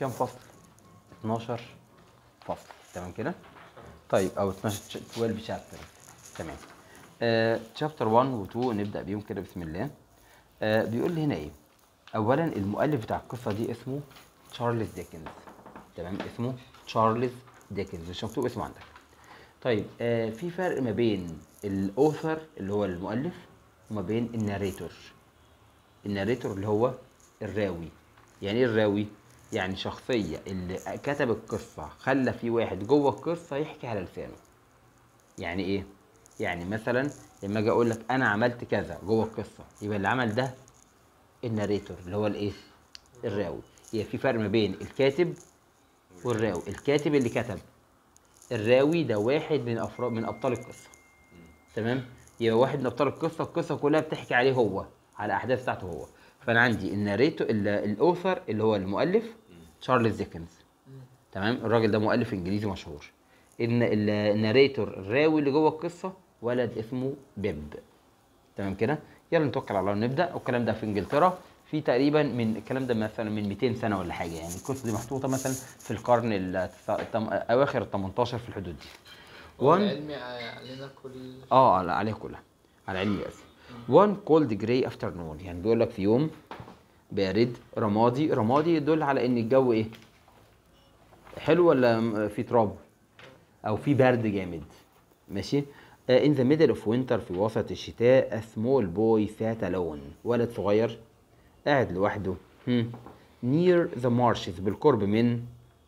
كام فصل؟ 12 فصل. تمام كده؟ طيب أو 12 12 chapter تمام. chapter 1 و 2 نبدأ بيهم كده بسم الله. آه بيقول لي هنا إيه؟ اولا المؤلف بتاع القصة دي اسمه تشارلز ديكنز تمام؟ اسمه تشارلز ديكنز مش مكتوب اسمه عندك. طيب آه في فرق ما بين ال author اللي هو المؤلف وما بين ال narrator. الناريتور اللي هو الراوي. يعني إيه الراوي؟ يعني شخصية اللي كتب القصة خلى في واحد جوه القصة يحكي على لسانه. يعني إيه؟ يعني مثلا لما أجي أقول لك أنا عملت كذا جوه القصة يبقى اللي عمل ده الناريتور اللي هو الإيه؟ الراوي. هي في فرق ما بين الكاتب والراوي. الكاتب اللي كتب الراوي ده واحد من افراد من أبطال القصة. تمام؟ يبقى واحد من أبطال القصة القصة كلها بتحكي عليه هو على الأحداث بتاعته هو. فأنا عندي الناريتو الأوثر اللي هو المؤلف تشارلز ديكنز. تمام؟ الراجل ده مؤلف انجليزي مشهور. إن ال- الناريتور الراوي اللي جوه القصة ولد اسمه بيب. تمام كده؟ يلا نتوكل على الله ونبدأ. والكلام ده في إنجلترا. في تقريبا من الكلام ده مثلا من 200 سنة ولا حاجة يعني. القصة دي محطوطة مثلا في القرن أواخر ال 18 في الحدود دي. وان العلمي علينا كل آه على عليها كلها على علمي بس one cold gray afternoon يعني بيقول لك في يوم بارد رمادي. رمادي يدل على إن الجو إيه؟ حلو ولا في تراب؟ أو في برد جامد. ماشي؟ in the middle of winter في وسط الشتاء small boy sat alone. ولد صغير قاعد لوحده. near the marshes بالقرب من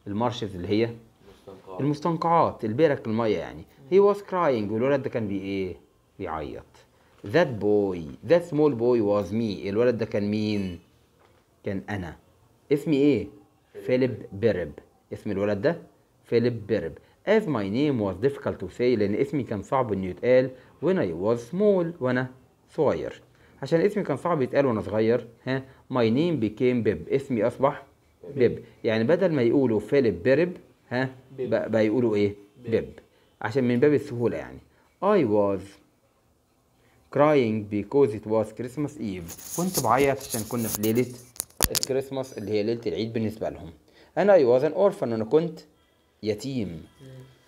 ال marshes اللي هي مستنقع المستنقعات البرك المية يعني. He was crying. والولد ده كان بي إيه؟ بيعيط. That boy that small boy was me. الولد ده كان مين؟ كان أنا. اسمي إيه؟ فيليب بيريب. اسم الولد ده فيليب بيريب. As my name was difficult to say لأن اسمي كان صعب إنه يتقال. When I was small وأنا صغير. عشان اسمي كان صعب يتقال وأنا صغير ها؟ My name became بيب اسمي أصبح بيب يعني بدل ما يقولوا فيليب بيرب ها. بقى يقولوا إيه؟ بيب عشان من باب السهولة يعني. I was crying because it was Christmas Eve. كنت بعيط عشان كنا في ليلة الكريسماس اللي هي ليلة العيد بالنسبة لهم. أنا I was an orphan. وأنا كنت يتيم.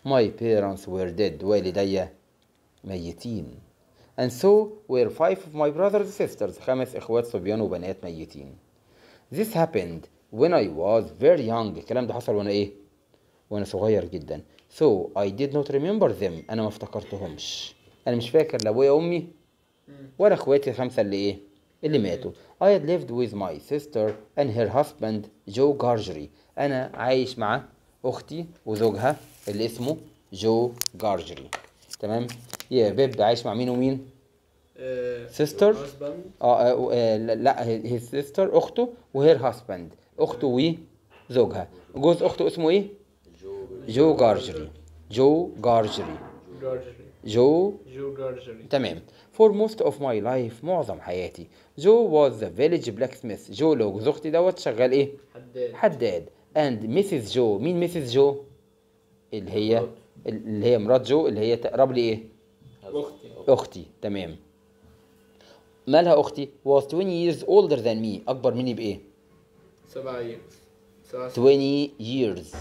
My parents were dead. والدي ميتين. And so were five of my brothers and sisters. خمس إخوات صبيان وبنات ميتين. This happened when I was very young. الكلام ده حصل وأنا إيه؟ وأنا صغير جدا. So I did not remember them. أنا ما افتكرتهمش. أنا مش فاكر لا أبويا وأمي ولا إخواتي الخمسة اللي إيه؟ اللي ماتوا. I had lived with my sister and her husband جو جارجري أنا عايش مع أختي وزوجها اللي اسمه جو جارجري تمام؟ يا بيب عايش مع مين ومين؟ Sister. آه, آه, آه لا his sister أخته و her husband أخته وزوجها. جوز أخته اسمه إيه؟ جو جارجري جو جارجري جو جو جارجري تمام. For most of my life معظم حياتي جو was the village blacksmith. جو لو أختي دوت شغال إيه؟ حداد. حداد. And Mrs جو مين Mrs جو اللي هي اللي هي مرات جو اللي هي تقرب لي إيه؟ أختي. أختي. تمام. مالها أختي؟ Was 20 years older than me. أكبر مني بإيه؟ سبع أيام سبع 20 years.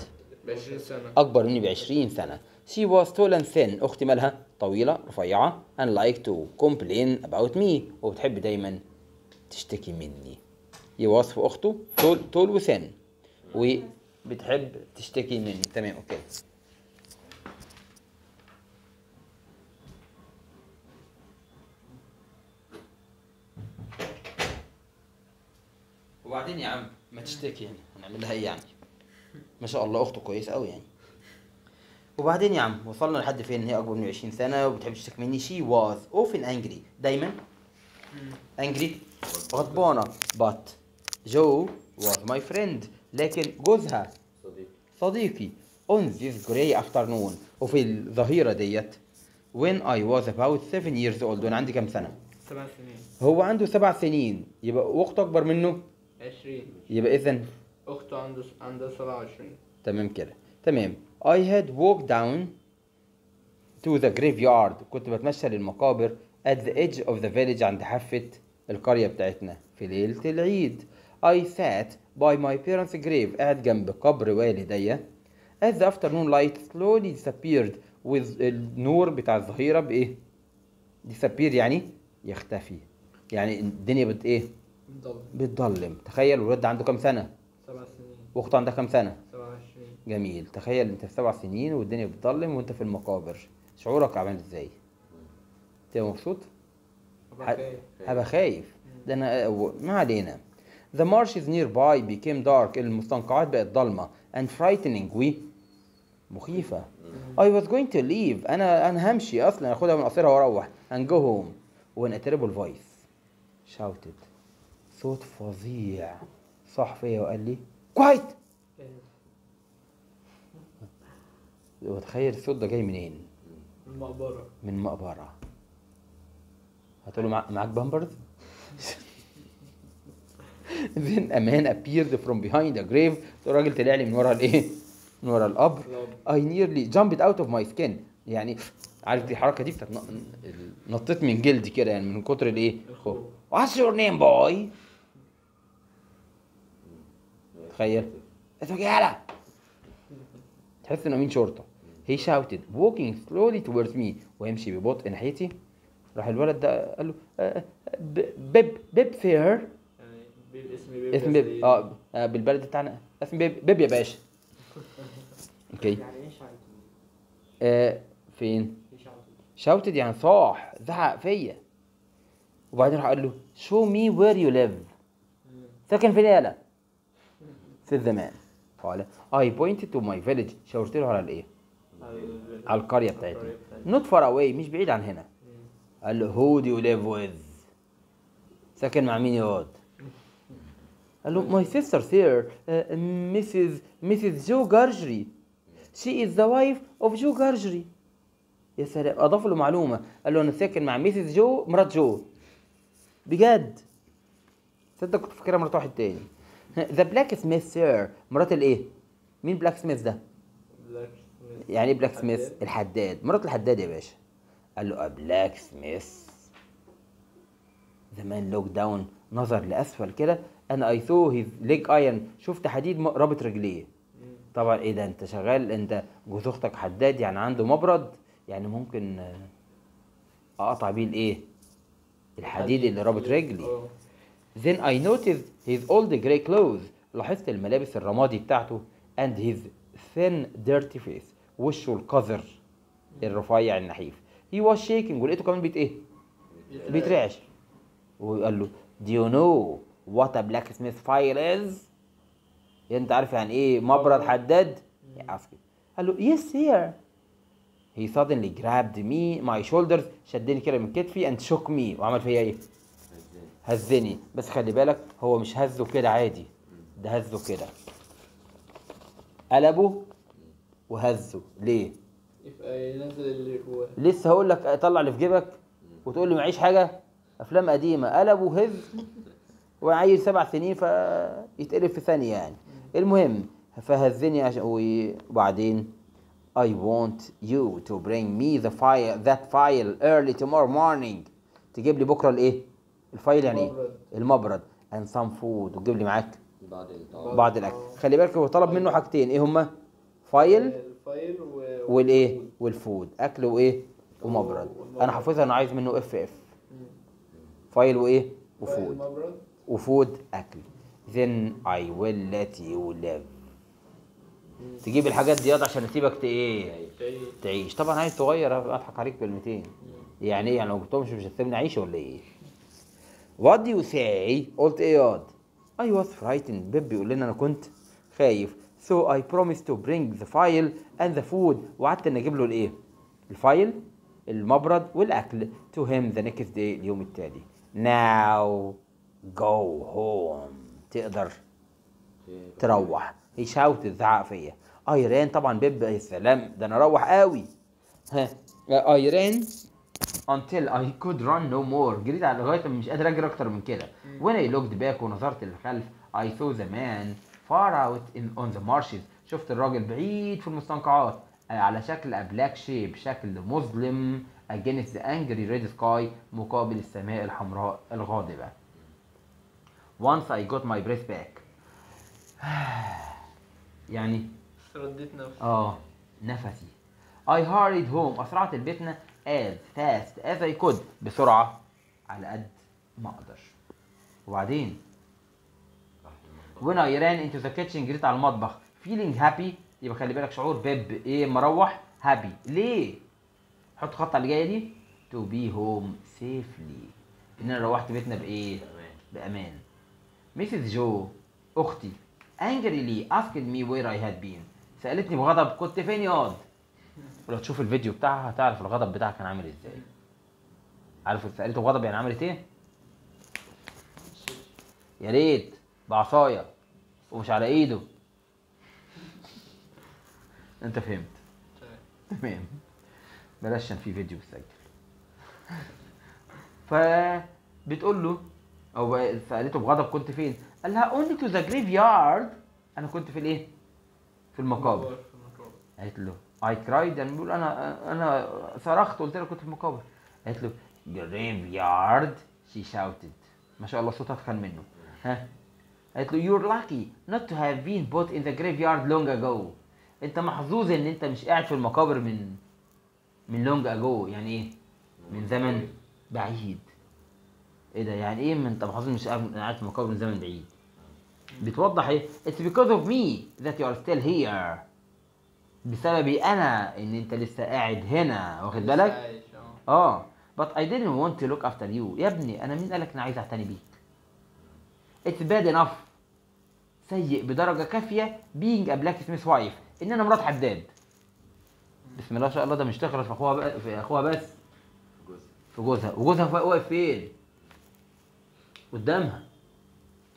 ب 20 سنة. أكبر مني ب 20 سنة. She was tall and thin. أختي مالها؟ طويلة رفيعة. and like to complain about me. وبتحب دايما تشتكي مني. هي وصف أخته طول طول وثن وبتحب تشتكي مني. تمام أوكي. وبعدين يا عم ما تشتكي. يعني هنعمل لها إيه يعني؟ ما شاء الله أخته كويسة قوي يعني. وبعدين يا عم وصلنا لحد فين؟ هي أكبر من 20 سنة وبتحب تشتكي مني. She was often angry دايما. انجري غضبانة. But جو was my friend. لكن جوزها صديق صديقي. On this gray afternoon وفي الظهيرة ديت when I was about seven years old. وأنا عندي كام سنة؟ سبع سنين. هو عنده سبع سنين. يبقى واخته أكبر منه؟ 20 يبقى اذا أخته عنده عندها 27 تمام كده. تمام. I had walked down to the graveyard كنت بتمشى للمقابر at the edge of the village عند حافة القرية بتاعتنا في ليلة العيد I sat by my parents' grave قاعد جنب قبر والدي as the afternoon light slowly disappeared with النور بتاع الظهيرة بإيه؟ disappear يعني يختفي يعني الدنيا بت إيه؟ ضل بتضلم تخيل الولد ده عنده كام سنة؟ سبع سنين واخته عندها كام سنة؟ جميل. تخيل انت في سبع سنين والدنيا بتضلم وانت في المقابر. شعورك عامل إزاي؟ تبقى مبسوط؟ هبقى خايف. ده أنا ما علينا. The marshes nearby became dark. المستنقعات بقت ضلمة. And frightening و مخيفة. I was going to leave. أنا أنا همشي أصلا. أخدها من قصيرها وأروح. And go home. When a terrible voice shouted. صوت فظيع. صح فيا وقال لي quiet! وتخيل الصوت ده جاي منين؟ المقبرة من مقبرة هتقول له مع... معاك بامبرز؟ then a man appeared from behind a grave الراجل طلع لي من ورا الايه؟ من ورا القبر I nearly jumped out of my skin يعني عارف دي الحركة دي بتاعت نطيت من جلدي كده يعني من كتر الايه؟ الخوف What's your name boy؟ تخيل اسمك يالا؟ تحس انه مين شرطة he shouted walking slowly towards me. ويمشي ببطء ناحيتي. راح الولد ده قال له آه، ب- Pip Pip, sir. Pip اسمي بيب اسم Pip آه آه، بالبلد بتاعنا. اسم Pip Pip يا باشا. أوكي. يعني إيه شايف؟ آه فين؟ شاوتد يعني صاح زعق فيا. وبعدين راح قال له show me where you live. ساكن فين يالا في الزمان. قال I pointed to my village. شاورت له على الإيه؟ على القرية بتاعتنا not far away مش بعيد عن هنا. قال له who do you live with ساكن مع مين يا واد قال له sister here uh, Mrs. Mrs. Joe Gargery she is the wife of Joe Gargery يا سلام أضاف له معلومة. قال له أنا ساكن مع Mrs. Joe مرات جو بجد. تصدق كنت فاكرها مرات واحد تاني. The blacksmith, sir مرات الإيه؟ مين blacksmith ده؟ black يعني إيه blacksmith الحداد. مرات الحداد يا باشا. قال له blacksmith. The man looked down نظر لأسفل كده. أنا I saw his leg iron شفت حديد رابط رجليه. طبعا إيه ده؟ أنت شغال أنت جوز أختك حداد يعني عنده مبرد. يعني ممكن آه، أقطع بيه الإيه؟ الحديد اللي رابط رجلي. آه. Then I noticed his old gray clothes. لاحظت الملابس الرمادي بتاعته. And his thin dirty face. وشه القذر الرفيع النحيف. He was shaking. ولقيته كمان بيت إيه؟ بيترعش. وقال له do you know what a blacksmith file is? أنت عارف يعني إيه؟ مبرد حداد. قال له yes sir he suddenly grabbed me my shoulders شدني كده من كتفي and shook me. وعمل فيا إيه؟ هزني. بس خلي بالك هو مش هزه كده عادي. ده هزه كده. قلبه وهزه. ليه؟ يبقى ينزل اللي جواه لسه هقول لك طلع اللي في جيبك وتقول لي معيش حاجة؟ أفلام قديمة. قلب وهز. وعيل سبع سنين فيتقلب في ثانية يعني. المهم فهزني عشان وبعدين I want you to bring me the file that file early tomorrow morning. تجيب لي بكرة الإيه؟ ال file يعني إيه المبرد. المبرد. and some food. وتجيب لي معاك بعض الأكل. خلي بالك هو طلب منه حاجتين. إيه هما؟ file؟ ال file و... والإيه؟ وال food. أكل وإيه؟ ومبرد. أنا حافظها أنا عايز منه F F. file وإيه؟ و food. و food أكل. then I will let you live. تجيب الحاجات دي عشان اسيبك إيه؟ تعيش. طبعا عايز صغير أضحك عليك كلمتين يعني إيه؟ يعني لو جبتهمش مش هتسيبني أعيش ولا إيه؟ What do you say? قلت إيه ياض I was frightened. بيب بيقول لنا أنا كنت خايف. So I promised to bring the file and the food. وقعدت ان أجيب له الإيه؟ ال file المبرد والأكل. to him the next day اليوم التالي. Now go home. تقدر تروح. He shouted زعق فيا. I ran طبعا بيب يا سلام ده أنا أروح قوي. ها. I ran until I could run no more. جريت على لغاية مش قادر أجري أكتر من كده. when I looked back ونظرت للخلف I saw the man far out in on the marshes. شفت الراجل بعيد في المستنقعات. آه، على شكل a black shape شكل مظلم against the angry red sky مقابل السماء الحمراء الغاضبة. Once I got my breath back. يعني رديت نفسي. آه نفسي. I hurried home. أسرعت لبيتنا as fast as I could بسرعة على قد ما أقدر. وبعدين when I ran into the kitchen جريت على المطبخ. Feeling happy يبقى خلي بالك شعور بيب إيه مروح happy. ليه؟ حط خط على اللي جاية دي. To be home safely. إن أنا روحت بيتنا بإيه؟ بأمان. ميسيس جو أختي angrily asked me where I had been. سألتني بغضب كنت فين ياض ولو تشوف الفيديو بتاعها هتعرف الغضب بتاعها كان عامل إزاي. عارف سألته بغضب يعني عملت إيه؟ يا ريت. بعصاية ومش على إيده. أنت فهمت. تمام. بلاش عشان في فيديو بتسجل. فبتقول له أو سألته بغضب كنت فين؟ قال لها only to the graveyard. أنا كنت في الإيه؟ في المقابر. قالت له I cried يعني بيقول أنا أنا صرخت قلت لها كنت في المقابر. قالت له graveyard? She shouted. ما شاء الله صوتها اتخن منه. ها؟ قالت له you're lucky not to have been put in the graveyard long ago. انت محظوظ ان انت مش قاعد في المقابر من من long ago. يعني إيه؟ من زمن بعيد. إيه ده؟ يعني إيه من انت محظوظ مش قاعد في المقابر من زمن بعيد. بتوضح إيه؟ It's because of me that you are still here. بسببي أنا ان انت لسه قاعد هنا. واخد بالك؟ آه. آه. But I didn't want to look after you. يا ابني أنا مين قالك أنا عايز أعتني بيك؟ It's bad enough سيء بدرجة كافية being a blacksmith wife. ان أنا مرات حداد. بسم الله ما شاء الله ده مش تخرج في أخوها بقى في أخوها بس. في جوزها. وجوزها واقف فين؟ قدامها.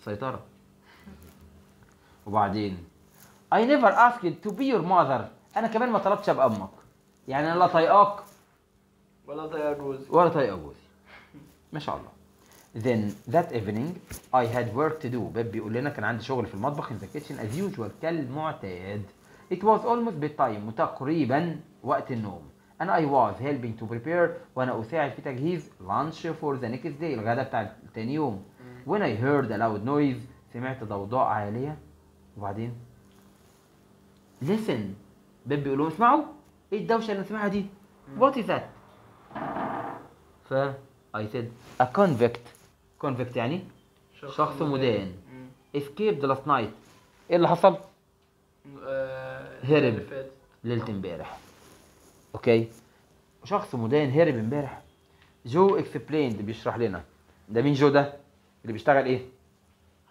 سيطرة. وبعدين I never asked to be your mother. أنا كمان ما طلبتش أبقى أمك. يعني أنا لا طايقاك ولا طيار جوزي. ولا طايقة جوزي. ما شاء الله. Then that evening I had work to do بيب بيقول لنا كان عندي شغل في المطبخ in the kitchen as usual كالمعتاد it was almost bedtime وتقريبا وقت النوم and I was helping to prepare وأنا اساعد في تجهيز lunch for the next day الغداء بتاع تاني يوم when I heard a loud noise سمعت ضوضاء عالية وبعدين listen بيب بيقول لهم اسمعوا إيه الدوشة اللي سمعها دي what is that ف I said a convict convict يعني؟ شخص مدان مم. escaped last night. إيه اللي حصل؟ آه، هرب. ليلة امبارح. أوكي؟ شخص مدان هرب امبارح. جو explained بيشرح لنا. ده مين جو ده؟ اللي بيشتغل إيه؟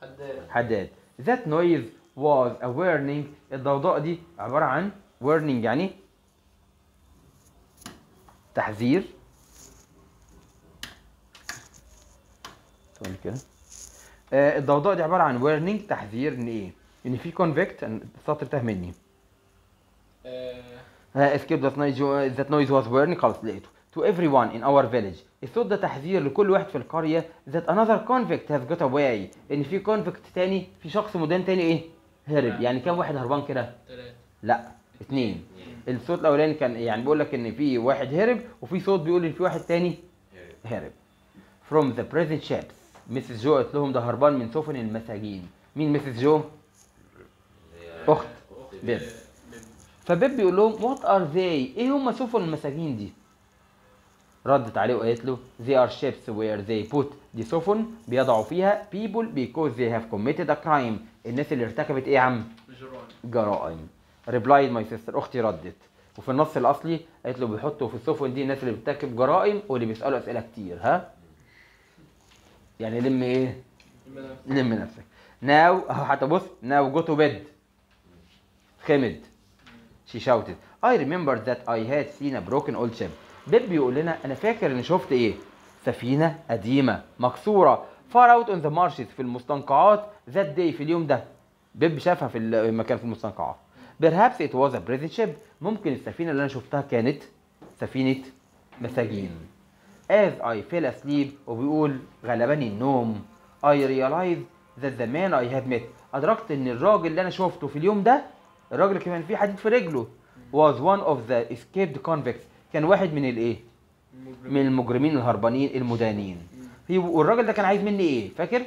حداد. حداد. That noise was a warning. الضوضاء دي عبارة عن warning يعني تحذير. ثواني كده. آه الضوضاء دي عبارة عن warning تحذير إن إيه؟ إن في convict السطر تاه مني. escape that noise that noise was warning خلاص لقيته. To everyone in our village. الصوت ده تحذير لكل واحد في القرية that another convict has got away. إن في convict تاني في شخص مدان تاني إيه؟ هرب. يعني كام واحد هربان كده؟ لا اتنين. الصوت الأولاني كان يعني بيقول لك إن في واحد هرب وفي صوت بيقول إن في واحد تاني هرب. From the prison ships. Mrs. جو قالت لهم ده هربان من سفن المساجين. مين Mrs. جو؟ أخت. بيب. فبيب بيقول لهم what are they? إيه هم سفن المساجين دي؟ ردت عليه وقالت له they are ships where they put دي سفن بيضعوا فيها people because they have committed a crime. الناس اللي ارتكبت إيه يا عم؟ جرائم. Replied my sister أختي ردت. وفي النص الأصلي قالت له بيحطوا في السفن دي الناس اللي بترتكب جرائم واللي بيسألوا أسئلة كتير ها؟ يعني لم إيه؟ لم نفسك. ناو أهو حتى بص ناو جو تو بيد خمد. Shouted. I remember that I had seen a broken old ship بيب بيقول لنا أنا فاكر إني شفت إيه؟ سفينة قديمة مكسورة far out on the marshes في المستنقعات that day في اليوم ده. بيب شافها في المكان في المستنقعات. Perhaps it was a prison ship. ممكن السفينة اللي أنا شفتها كانت سفينة مساجين. As I fell asleep وبيقول غلبني النوم. I realized that the man I had met أدركت إن الراجل اللي أنا شفته في اليوم ده الراجل اللي كان فيه حديد في رجله was one of the escaped convicts. كان واحد من الإيه؟ من المجرمين الهربانين المدانين. والراجل ده كان عايز مني إيه؟ فاكر؟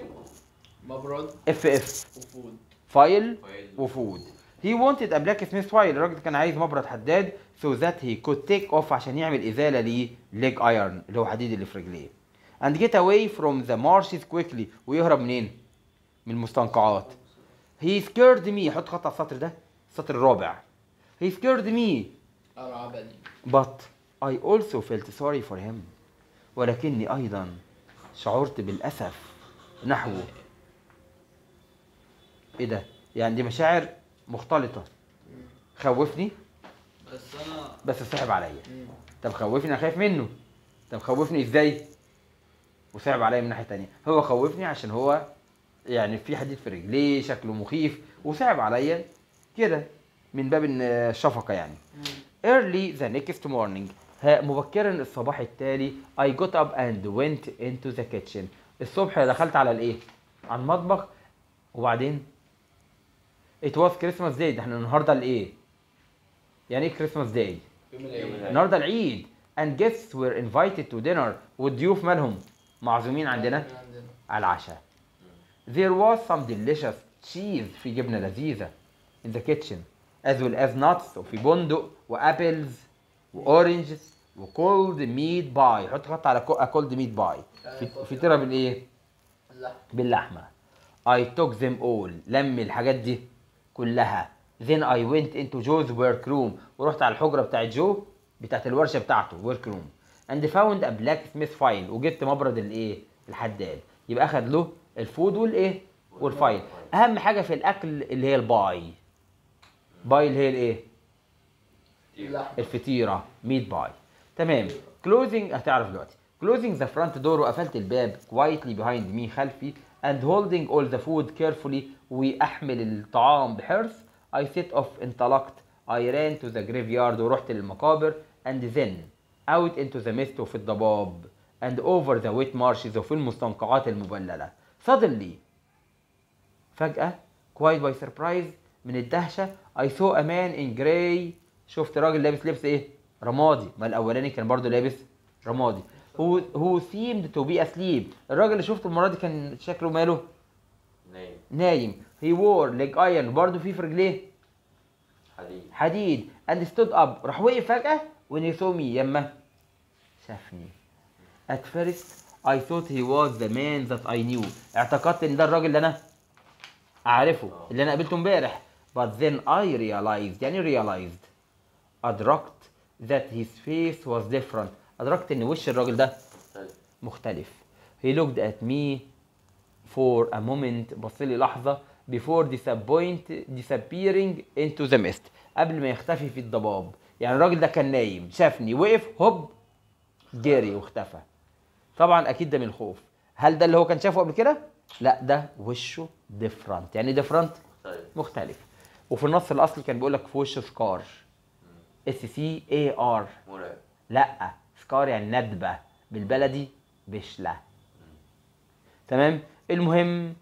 مبرد. F F و food. file. و food. He wanted a blacksmith file. الراجل كان عايز مبرد حداد. So that he could take off عشان يعمل إزالة ل leg iron اللي هو حديد اللي في رجليه. and get away from the marshes quickly ويهرب منين؟ من المستنقعات. he scared me. حط خط على السطر ده السطر الرابع. he scared me. أرعبني. but I also felt sorry for him. ولكني أيضا شعرت بالأسف نحوه. إيه ده؟ يعني دي مشاعر مختلطة. خوفني؟ بس أنا بس صعب عليا. طب خوفني أنا خايف منه. طب خوفني إزاي؟ وصعب عليا من ناحية تانية. هو خوفني عشان هو يعني في حديد في رجليه شكله مخيف. وصعب عليا كده من باب إن الشفقة يعني. early the next morning. ها مبكرا الصباح التالي I got up and went into the kitchen. الصبح دخلت على الإيه؟ على المطبخ. وبعدين؟ It was Christmas day. ده إحنا النهارده الإيه؟ يعني إيه يوم العيد. النهارده العيد. And guests were invited to dinner والضيوف مالهم. معزومين عندنا على العشاء. There was some delicious cheese. في جبنة لذيذة. In the kitchen. As well as nuts. وفي بندق. و apples. و oranges. و cold meat pie حط خط على cold meat pie فطيرة بالايه؟ لا باللحمة. I took them all. لم الحاجات دي كلها. Then I went into Joe's work room ورحت على الحجرة بتاعت جو بتاعت الورشة بتاعته work room and found a blacksmith file. وجبت مبرد الايه؟ الحداد. يبقى أخد له ال food والإيه؟ وال file. أهم حاجة في الأكل اللي هي ال pie. pie اللي هي الإيه؟ لا الفطيرة. ميت باي. تمام. Closing هتعرف دلوقتي. Closing the front door وقفلت الباب quietly behind me خلفي and holding all the food carefully وأحمل الطعام بحرص I set off انطلقت I ran to the graveyard ورحت للمقابر and then out into the mist وفي الضباب and over the wet marshes وفي المستنقعات المبللة suddenly فجأة quite by surprise من الدهشة I saw a man in gray. شفت راجل لابس لبس إيه؟ رمادي. ما الأولاني كان برضو لابس رمادي. Who, who seemed to be asleep. الراجل اللي شفته المرة دي كان شكله ماله؟ نايم. نايم. He wore leg iron. برضو في في رجليه. حديد حديد and stood up راح وقف فجأة when he saw me يما شافني at first I thought he was the man that I knew اعتقدت ان ده الراجل اللي أنا اعرفه اللي أنا قابلته امبارح but then I realized يعني realized أدركت that his face was different أدركت إن وش الراجل ده طيب مختلف he looked at me for a moment بص لي لحظة before disappoint disappearing into the mist. قبل ما يختفي في الضباب. يعني الراجل ده كان نايم شافني وقف هوب جري واختفى. طبعا أكيد ده من الخوف. هل ده اللي هو كان شافه قبل كده؟ لا ده وشه different. يعني طيب مختلف. وفي النص الاصلي كان بيقول لك في وشه scar S C A R لا scar يعني ندبة. بالبلدي بشلة. تمام؟ المهم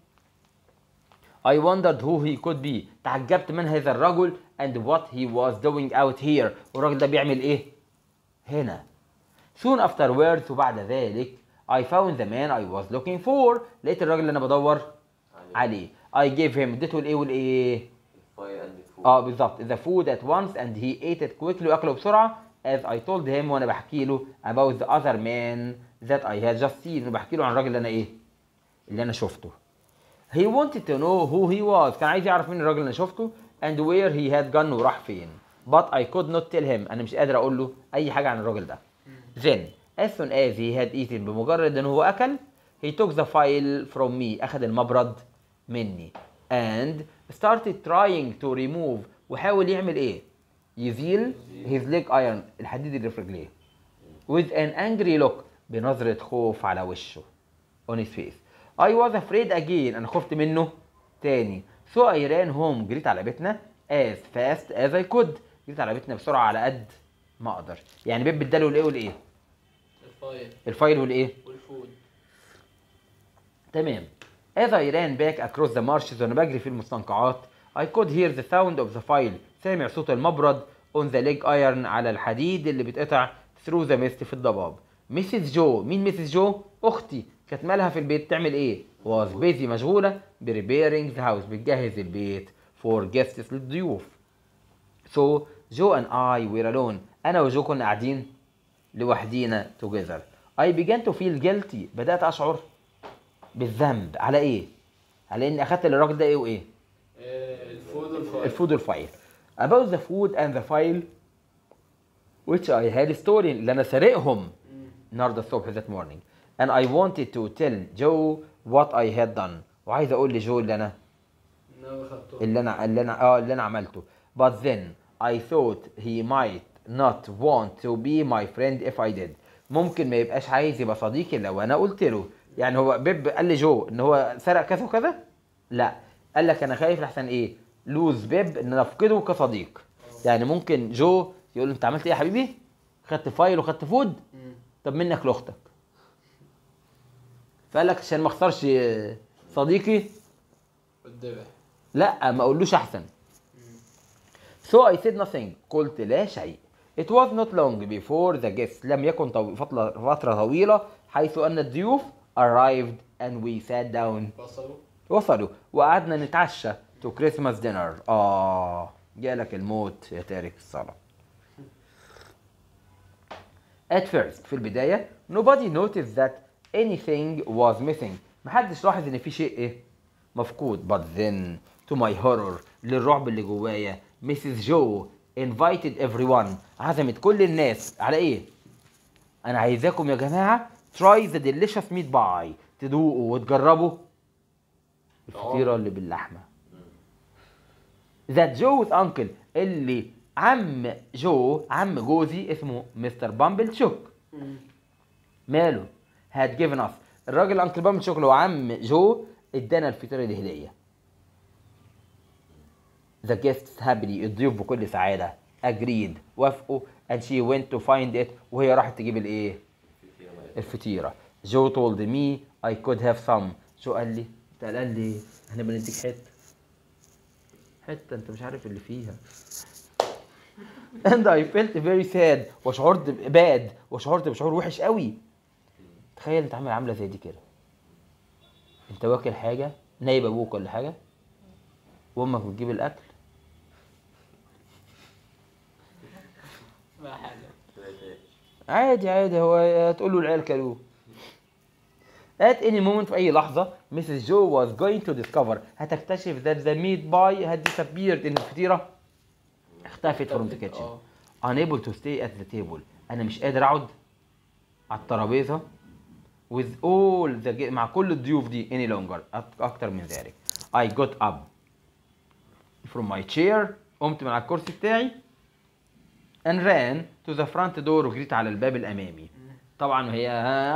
I wondered who he could be تعجبت من هذا الرجل and what he was doing out here والراجل ده بيعمل إيه هنا soon afterwards وبعد ذلك I found the man I was looking for لقيت الراجل اللي أنا بدور عليه I gave him اديته الايه والايه آه بالظبط the food at once and he ate it quickly واكله بسرعة as I told him وأنا بحكي له about the other man that I had just seen وبحكي له عن الراجل اللي أنا إيه اللي أنا شفته he wanted to know who he was كان عايز يعرف مين الراجل اللي أنا شفته and where he had gone وراح فين but I could not tell him أنا مش قادر أقول له اي حاجة عن الراجل ده then as soon as he had eaten بمجرد ان هو اكل he took the file from me اخذ المبرد مني and started trying to remove وحاول يعمل إيه يزيل his leg iron الحديد اللي في رجليه with an angry look بنظرة خوف على وشه on his face I was afraid again. أنا خفت منه تاني. So I ran home. جريت على بيتنا as fast as I could. جريت على بيتنا بسرعة على قد ما أقدر. يعني بيت بيداله الإيه والإيه؟ ال fire ال file والإيه؟ وال food تمام. As I ran back across the marshes وأنا بجري في المستنقعات I could hear the sound of the file. سامع صوت المبرد on the leg iron على الحديد اللي بيتقطع through the mist في الضباب. Mrs Joe مين Mrs Joe أختي. كانت مالها في البيت تعمل إيه؟ was busy مشغولة preparing the house بتجهز البيت for guests للضيوف. So Joe and I were alone. أنا وجو كنا قاعدين لوحدينا together. I began to feel guilty. بدأت أشعر بالذنب. على إيه؟ على إني أخدت للراجل ده وإيه؟ آه، الفود والفايل. الفود والفايل. About the food and the file which I had stolen. اللي أنا سارقهم النهارده الصبح that morning. And I wanted to tell Joe what I had done. وعايز أقول لجو اللي أنا اللي أنا اللي أنا آه اللي أنا عملته. But then I thought he might not want to be my friend if I did. ممكن ما يبقاش عايز يبقى صديقي لو أنا قلت له. يعني هو بيب قال لي جو إن هو سرق كذا وكذا؟ لا. قال لك أنا خايف لحسن إيه؟ lose Pip إن أنا أفقده كصديق. يعني ممكن جو يقول له أنت عملت إيه يا حبيبي؟ خدت file وخدت food. طب منك لأختك. فقال لك عشان ما اخسرش صديقي؟ لا ما اقولوش احسن. So I said nothing. قلت لا شيء. It was not long before the guests لم يكن فترة طويلة حيث أن الضيوف arrived and we sat down. وصلوا. وصلوا. وقعدنا نتعشى to Christmas dinner. آه جالك الموت يا تارك الصلاة. At first في البداية nobody noticed that anything was missing. محدش لاحظ إن في شيء إيه؟ مفقود. But then to my horror للرعب اللي جوايا Mrs. Joe invited everyone. عزمت كل الناس. على إيه؟ أنا عايزاكم يا جماعة try the delicious meat pie. تدوقوا وتجربوا. الفطيرة اللي باللحمة. That Joe's uncle اللي عم جو عم جوزي اسمه Mr Pumblechook ماله؟ Had given us الراجل uncle اللي هو عم جو ادانا الفطيرة دي هدية. The guests happily الضيوف بكل سعادة. Agreed. وافقوا. And she went to find it. وهي راحت تجيب الايه؟ الفطيرة. جو told me I could have some. جو قال لي قال لي إحنا بنديك حتة. حتة انت مش عارف اللي فيها. And I felt very sad. وشعرت bad وشعرت بشعور وحش قوي. تخيل انت عامل عامله زي دي كده. انت واكل حاجة نايب أبوك ولا حاجة وأمك بتجيب الأكل. عادي عادي هو تقول له العيال كلوه. At any moment في أي لحظة Mrs. Joe was going to discover. هتكتشف that the meat pie had disappeared إن الفطيرة اختفت from the kitchen. آه. unable to stay at the table. أنا مش قادر أقعد على الترابيزة. With all the مع كل الضيوف دي any longer. أكتر من ذلك. I got up from my chair قمت من على الكرسي بتاعي and ran to the front door وجريت على الباب الأمامي. طبعا هي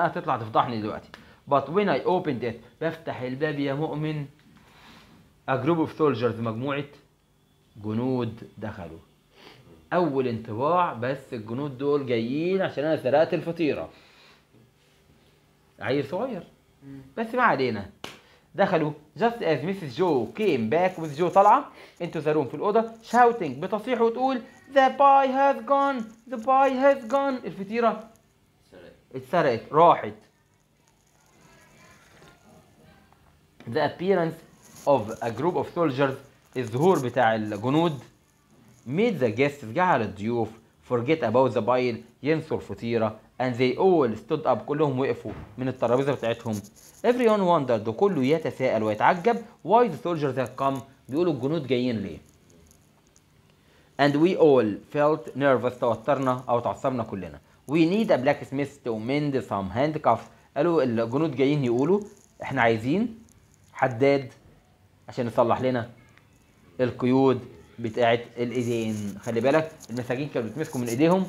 هتطلع تفضحني دلوقتي. But when I opened it بفتح الباب يا مؤمن. A group of soldiers مجموعة جنود دخلوا. أول انطباع بس الجنود دول جايين عشان أنا سرقت الفطيرة. عيل صغير. بس ما علينا. دخلوا just as Mrs Joe came back with Joe طالعة into the room في الأوضة shouting بتصيح وتقول the pie has gone the pie has gone الفطيرة اتسرقت راحت. the appearance of a group of soldiers الظهور بتاع الجنود. made the guests جعل الضيوف. forget about the pie ينسوا الفطيرة. And they all stood up كلهم وقفوا من الترابيزة بتاعتهم. Everyone wondered وكله يتساءل ويتعجب. Why the soldiers had come? بيقولوا الجنود جايين ليه؟ And we all felt nervous. توترنا أو تعصبنا كلنا. We need a blacksmith to mend some handcuffs. قالوا الجنود جايين يقولوا إحنا عايزين حداد عشان يصلح لنا القيود بتاعت الإيدين. خلي بالك المساجين كانوا بيتمسكوا من إيديهم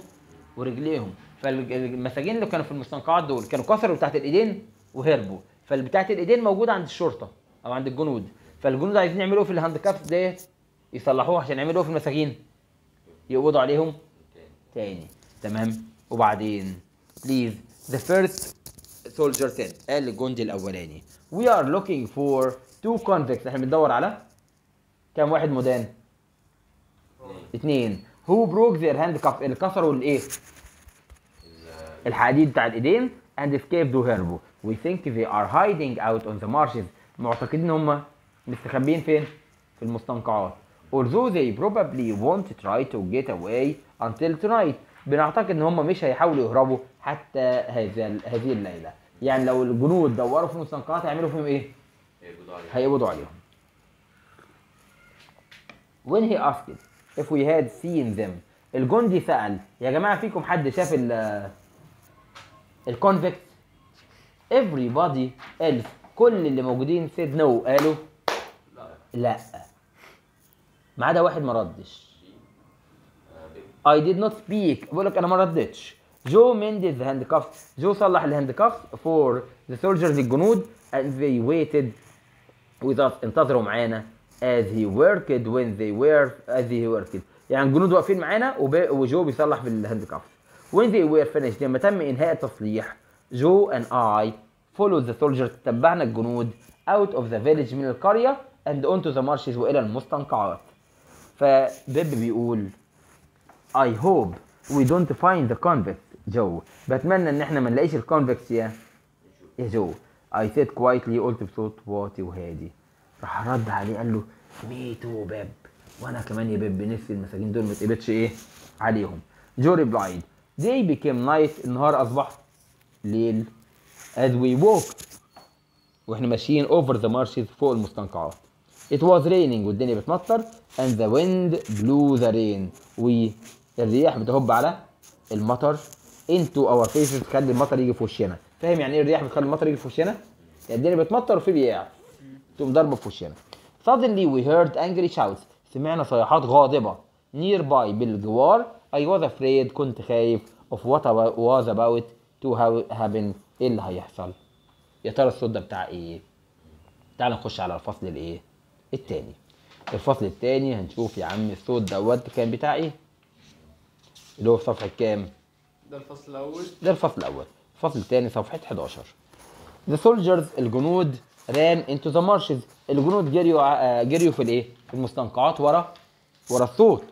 ورجليهم. فالمساجين اللي كانوا في المستنقعات دول كانوا كسروا بتاعت الإيدين وهربوا. فالبتاعت الإيدين موجودة عند الشرطة أو عند الجنود. فالجنود عايزين يعملوا إيه في ال handcuffs دي يصلحوها عشان يعملوا إيه في المساجين؟ يقبضوا عليهم تاني. تمام؟ وبعدين please the first soldier said قال للجندي الأولاني we are looking for two convicts. إحنا بندور على كام واحد مدان؟ اتنين who broke their handcuff اللي كسروا الإيه؟ الحديد بتاع الإيدين and escaped وهربوا we think they are hiding out on the marshes. معتقدين إن هم مستخبيين فين؟ في المستنقعات. Although they probably won't try to get away until tonight. بنعتقد إن هم مش هيحاولوا يهربوا حتى هذا هذه الليلة. يعني لو الجنود دوروا في المستنقعات هيعملوا فيهم إيه؟ هيقبضوا عليهم. When he asked if we had seen them الجندي سأل يا جماعة فيكم حد شاف ال الكونفكت everybody else كل اللي موجودين said no قالوا لا. ما عدا واحد ما ردش. I did not speak. بقول لك أنا ما ردتش. جو mended the handcuffs جو صلح ال handcuffs for the soldiers الجنود and they waited with us. انتظروا معانا as he worked when they were as he worked. يعني الجنود واقفين معانا وجو بيصلح في ال handcuffs when they were finished لما تم إنهاء التصليح جو and I followed the soldiers تبعنا الجنود out of the village من القرية and onto the marshes وإلى المستنقعات. فبيب بيقول I hope we don't find the convict جو بتمنى إن إحنا ما نلاقيش ال convicts يا يا جو I said quietly قلت بصوت واطي وهادي. راح رد عليه قال له me too Pip. وأنا كمان يا بيب نفسي المساجين دول ما تقبضش إيه عليهم. جو replied day became night النهار اصبح ليل. As we walked وإحنا ماشيين over the marshes فوق المستنقعات. It was raining والدنيا بتمطر and the wind blew the rain. والرياح بتهب على المطر. Into our faces تخلي المطر يجي في وشنا. فاهم يعني إيه الرياح بتخلي المطر يجي في وشنا؟ يعني الدنيا بتمطر وفي رياح تقوم ضربة في وشنا. Suddenly we heard angry shouts. سمعنا صيحات غاضبة. Nearby بالجوار I was afraid كنت خايف of what about- was about to ha- happen. إيه اللي هيحصل؟ يا ترى الصوت ده بتاع إيه؟ تعال نخش على الفصل الإيه؟ التاني. الفصل التاني هنشوف يا عم الصوت دوت كان بتاع إيه؟ اللي هو في صفحة كام؟ ده الفصل الأول. ده الفصل الأول. الفصل الثاني صفحة 11 The soldiers الجنود ran into the marshes. الجنود جريوا آه، جريوا في الإيه؟ في المستنقعات ورا ورا الصوت.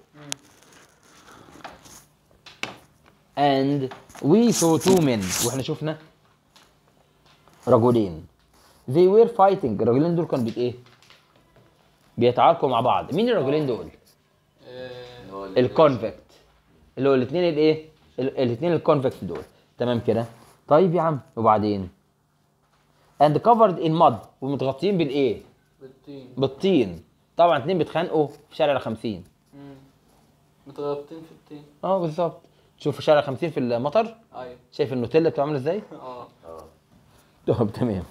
And we saw two men. وإحنا شفنا رجلين. They were fighting. الرجلين دول كانوا بيت إيه؟ بيتعاركوا مع بعض. مين الرجلين دول؟ آه، ال convict اللي هو الاثنين الايه الاثنين ال convict دول. تمام كده؟ طيب يا عم وبعدين؟ and covered in mud. ومتغطيين بالايه بالطين. بالطين. طبعا اتنين بيتخانقوا في شارع 50 مم. متغطين في الطين. آه بالظبط. شوف شارع 50 في المطر. أيوه. شايف النوتيلا بتبقى عامله إزاي؟ آه. آه طب تمام.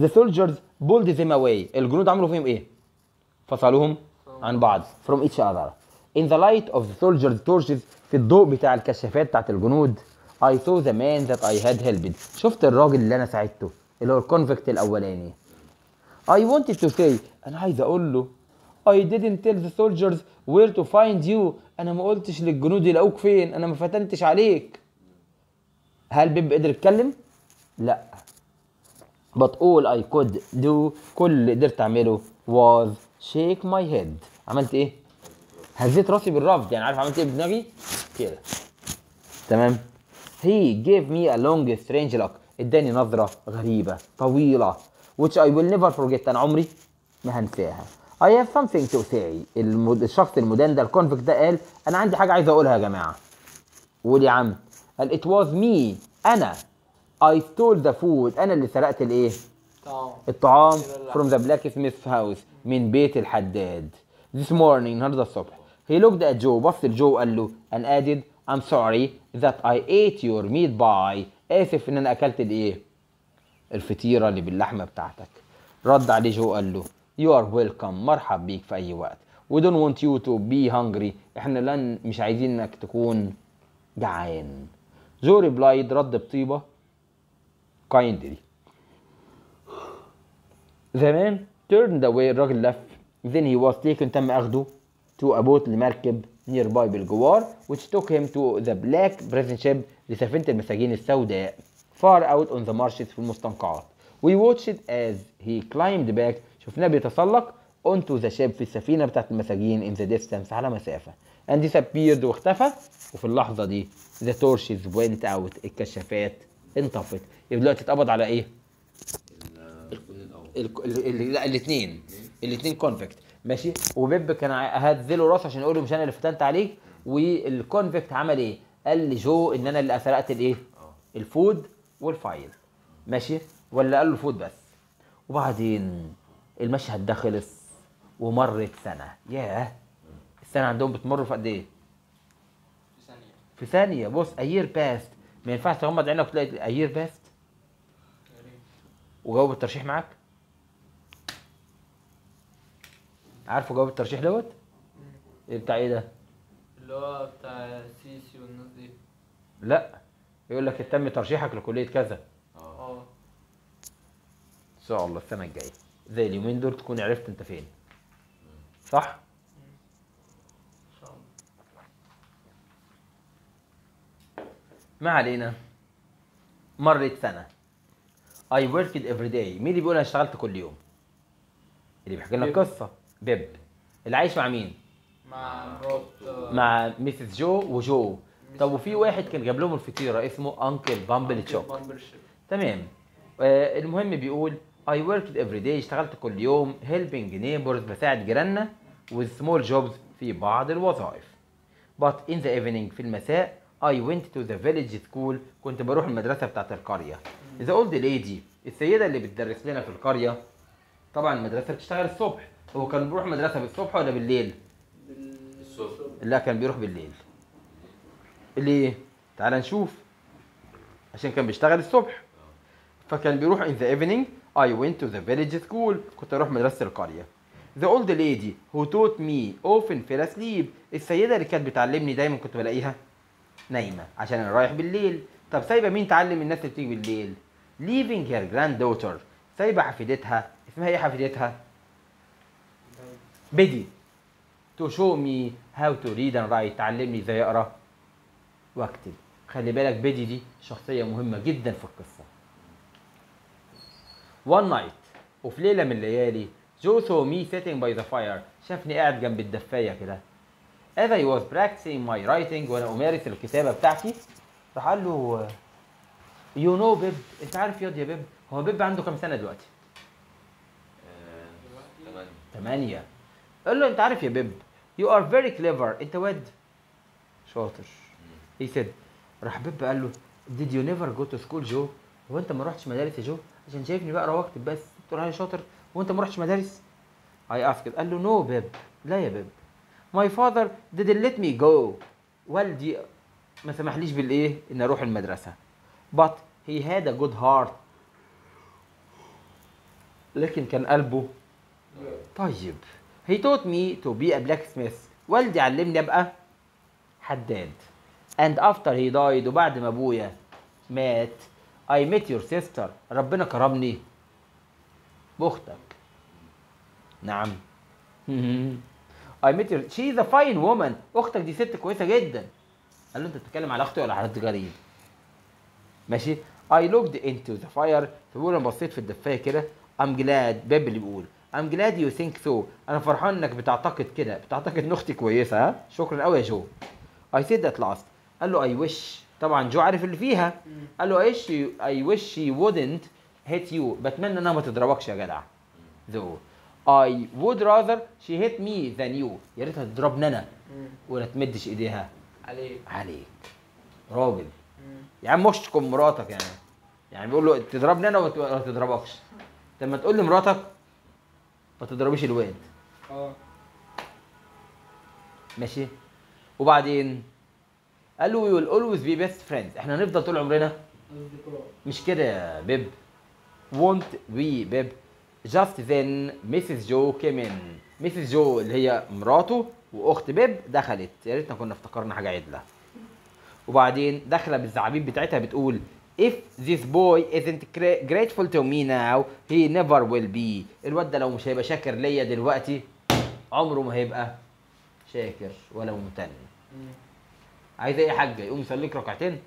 The soldiers pulled them away. الجنود عملوا فيهم إيه؟ فصلوهم عن بعض from each other. In the light of the soldiers torches في الضوء بتاع الكشافات بتاعت الجنود I saw the man that I had helped. شفت الراجل اللي أنا ساعدته اللي هو الكونفكت الأولاني. I wanted to say أنا عايز أقول له I didn't tell the soldiers where to find you. أنا ما قلتش للجنود يلاقوك فين. أنا ما فتنتش عليك. هل بيب قدر يتكلم؟ لا. But all I could do كل اللي قدرت أعمله was shake my head. عملت إيه؟ هزيت راسي بالرفض. يعني عارف عملت إيه بدماغي؟ كده. تمام؟ He gave me a long strange look. إداني نظرة غريبة طويلة which I will never forget. أنا عمري ما هنساها. I have something to say. المد... الشخص المدان ده الكونفكت ده قال أنا عندي حاجة عايز أقولها يا جماعة. قول يا عم. قال it was me. أنا. I stole the food. أنا اللي سرقت الإيه؟ طعام الطعام كده from the blacksmith house من بيت الحداد. This morning النهارده الصبح. He looked at Joe. بص لجو قال له and added I'm sorry that I ate your meat pie آسف إن أنا أكلت الإيه؟ الفطيرة اللي باللحمة بتاعتك. رد عليه جو قال له you are welcome مرحب بيك في أي وقت we don't want you to be hungry إحنا لن مش عايزين إنك تكون جعان جو replied رد بطيبة kindly The man turned away الراجل لف then he was taken تم أخده to a boat لمركب nearby بالجوار which took him to the black prison ship لسفينة المساجين السوداء far out on the marshes في المستنقعات we watched as he climbed back شفناه بيتسلق onto the ship في السفينة بتاعت المساجين in the distance على مسافة. And disappeared واختفى وفي اللحظة دي the torches went out الكشافات انطفت. يبقى دلوقتي اتقبض على إيه؟ لا الاثنين الاثنين convict ماشي؟ وبيب كان هزله راسه عشان يقول له مش أنا اللي فتنت عليك. وال convict عمل إيه؟ قال لجو إن أنا اللي سرقت الإيه؟ ال food وال file. ماشي؟ ولا قال له food بس. وبعدين المشهد ده خلص ومرت سنة. ياه. السنة عندهم بتمر في قد إيه؟ في ثانية. في ثانية. بص year passed ما ينفعش تغمض عينك وتلاقي year passed وجواب الترشيح معاك. عارفه جواب الترشيح دوت؟ إيه بتاع إيه ده؟ اللي هو بتاع سيسي والناس دي. لا. يقول لك تم ترشيحك لكلية كذا. آه آه. إن شاء الله السنة الجاية. زي اليومين دول تكون عرفت انت فين. صح؟ ما علينا. مرت سنة. I worked every day. مين اللي بيقول أنا اشتغلت كل يوم؟ اللي بيحكي لنا. القصة بيب. اللي عايش مع مين؟ مع مرات مع Mrs. Joe وجو. طب وفي واحد كان جاب لهم الفطيرة اسمه Uncle Pumblechook تمام. آه المهم بيقول I worked every day. اشتغلت كل يوم helping neighbors بساعد جيراننا with small jobs في بعض الوظائف. But in the evening في المساء I went to the village school. كنت بروح المدرسة بتاعت القرية. The old lady السيدة اللي بتدرس لنا في القرية طبعا المدرسة بتشتغل الصبح. هو كان بيروح مدرسة بالصبح ولا بالليل؟ الصبح. لا كان بيروح بالليل. ليه؟ تعال نشوف. عشان كان بيشتغل الصبح. فكان بيروح in the evening. I went to the village school. كنت أروح مدرسة القرية. The old lady who taught me often fell asleep. السيدة اللي كانت بتعلمني دايما كنت بلاقيها نايمة عشان أنا رايح بالليل. طب سايبة مين تعلم الناس اللي بتيجي بالليل؟ Leaving her granddaughter. سايبة حفيدتها. اسمها إيه حفيدتها؟ بدي. To show me how to read and write. تعلمني إزاي أقرأ. واكتب. خلي بالك بدي دي شخصية مهمة جدا في القصة. One night. وفي ليلة من الليالي جو saw me sitting by the fire. شافني قاعد جنب الدفاية كده. As I was practicing my writing وأنا أمارس الكتابة بتاعتي راح قال له you know بيب أنت عارف ياض يا بيب؟ هو بيب عنده كام سنة دلوقتي؟ ثمانية قال له أنت عارف يا بيب you are very clever. أنت واد شاطر. He said راح بيب قال له did you never go to school جو؟ هو أنت ما رحتش مدارس يا جو؟ عشان شايفني بقرا واكتب بس. تقول علي شاطر. وأنت ما رحتش مدارس؟ I asked قال له no بيب. لا يا بيب. My father didn't let me go. والدي ما سمحليش بالإيه؟ ان أروح المدرسة. But he had a good heart. لكن كان قلبه طيب. He taught me to be a blacksmith. والدي علمني أبقى حداد. And after he died وبعد ما أبويا مات I met your sister. ربنا كرمني. بأختك. نعم. I met your she is a fine woman. أختك دي ست كويسة جدا. قال له أنت بتتكلم على أختي ولا على حد غريب؟ ماشي. I looked into the fire. فبقول أنا بصيت في الدفاية كده. I'm glad. بيب اللي بيقول. I'm glad you think so. أنا فرحان إنك بتعتقد كده. بتعتقد إن أختي كويسة ها؟ شكرا قوي يا جو. I said at last. قال له I wish طبعا جو عارف اللي فيها. قال له you, I wish she wouldn't hit you. بتمنى إنها ما تضربكش يا جدع. though I would rather she hit me than you. يا ريتها تضربني أنا ولا تمدش إيديها. عليك. عليك. راجل. يا عم اشتكم مراتك يعني؟ يعني بيقول له تضربني أنا ولا تضربكش. طب ما تقول لمراتك ما تضربيش الواد. آه. ماشي. وبعدين؟ قال له we will always be best friends. إحنا هنفضل طول عمرنا؟ مش كده يا بيب؟ Won't we بيب؟ Just then Mrs. جو came in. Mrs. جو اللي هي مراته وأخت بيب دخلت. يا ريتنا كنا افتكرنا حاجة عدلة. وبعدين داخلة بالزعابيب بتاعتها بتقول if this boy isn't gra- grateful to me now he never will be. الواد ده لو مش هيبقى شاكر ليا دلوقتي عمره ما هيبقى شاكر ولا ممتن. عايز إيه يا حاجة يقوم يصلي لك ركعتين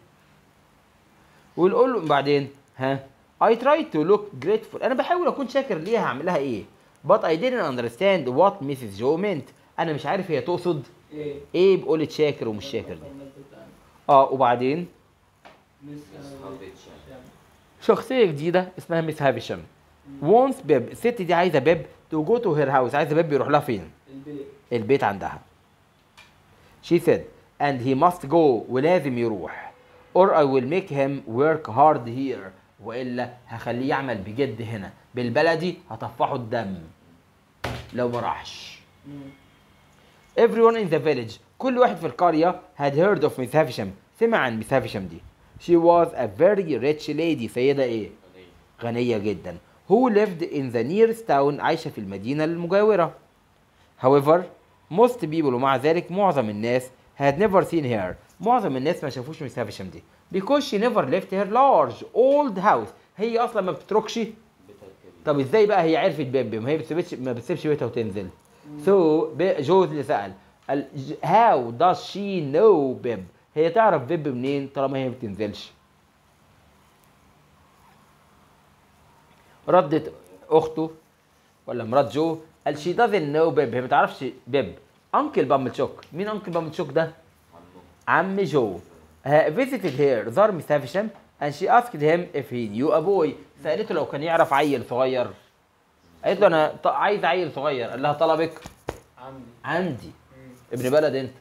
ونقول له بعدين ها I try to look grateful. أنا بحاول أكون شاكر ليها هعمل لها إيه. But I didn't understand what Mrs. Joe meant. أنا مش عارف هي تقصد إيه؟ إيه بقولة شاكر ومش شاكر دي. آه وبعدين؟ شخصية جديدة اسمها Miss Havisham wants Pip الست دي عايزة بيب to go to her house. عايزة بيب يروح لها فين؟ البيت. البيت عندها. She said and he must go ولازم يروح or I will make him work hard here والا هخليه يعمل بجد هنا بالبلدي هطفحه الدم لو ما راحش everyone in the village كل واحد في القرية had heard of Miss Havisham سمع عن Miss Havisham دي she was a very rich lady سيدة إيه غنية جدا who lived in the nearest town عايشة في المدينة المجاورة however most people ومع ذلك معظم الناس had never seen her. معظم الناس ما شافوش ميس هافشام دي because she never left her large old house. هي أصلا ما بتتركش. طب إزاي بقى هي عرفت بيبي ما هي بتسيبش ما بتسيبش بيتها وتنزل. so so, جو اللي قال how does she know Pip هي تعرف بيب منين طالما هي ما بتنزلش. ردت أخته ولا مرات جو قال she doesn't know Pip هي ما تعرفش بيب Uncle Pumblechook مين Uncle Pumblechook ده عم جو visited here. زار Miss Havisham and she asked him if he knew a boy سألته لو كان يعرف عيل صغير قالت له أنا عايز عيل صغير قال لها طلبك عندي عندي. ابن بلد انت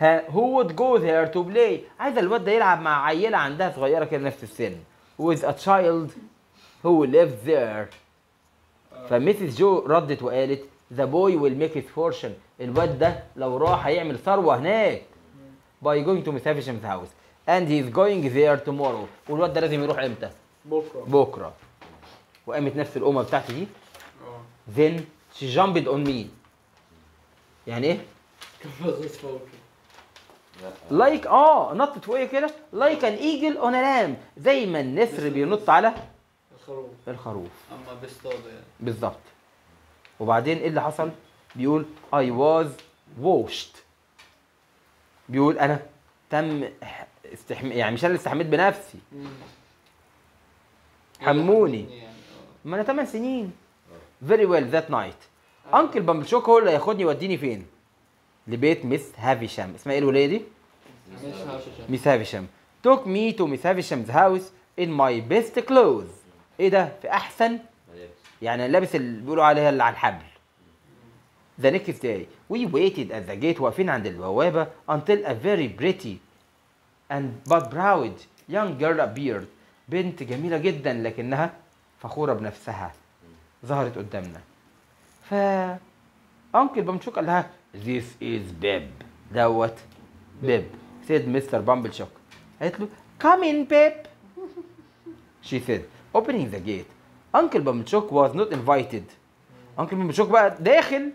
ها who would go there to play? عايز الواد ده يلعب مع عيلة عندها صغيرة كده نفس السن with a child who lives there. فميسيس جو ردت وقالت the boy will make his fortune. الواد ده لو راح هيعمل ثروة هناك. By going to Miss Havisham's house. And he's going there tomorrow. والواد ده لازم يروح إمتى؟ بكرة. بكرة. وقامت نفس الأمة بتاعتي دي. then she jumped on me. يعني إيه؟ like آه نطت فوقيه كده؟ like an eagle on lamb زي ما النسر بينط على الخروف. الخروف. أما بيصطادوا يعني. بالظبط وبعدين إيه اللي حصل؟ بيقول I was washed. بيقول أنا تم استحم... يعني مش أنا اللي استحميت بنفسي. حموني. يعني آه. ما أنا 8 سنين. Very well that night. Uncle Pumblechook هو اللي هياخدني يوديني فين؟ لبيت Miss Havisham. اسمها إيه الولاية دي؟ Miss Havisham took me to Miss Havisham's house in my best clothes. إيه ده؟ في أحسن يعني لابس اللي بيقولوا عليها اللي على الحبل. The next day we waited at the gate واقفين عند البوابة until a very pretty and but proud young girl appeared. بنت جميلة جدا لكنها فخورة بنفسها ظهرت قدامنا. ف Uncle Pumblechook قال لها this is Pip دوت بيب said Mr. Pumblechook قالت له come in Pip she said opening the gate. Uncle Pumblechook was not invited. Uncle Pumblechook بقى داخل.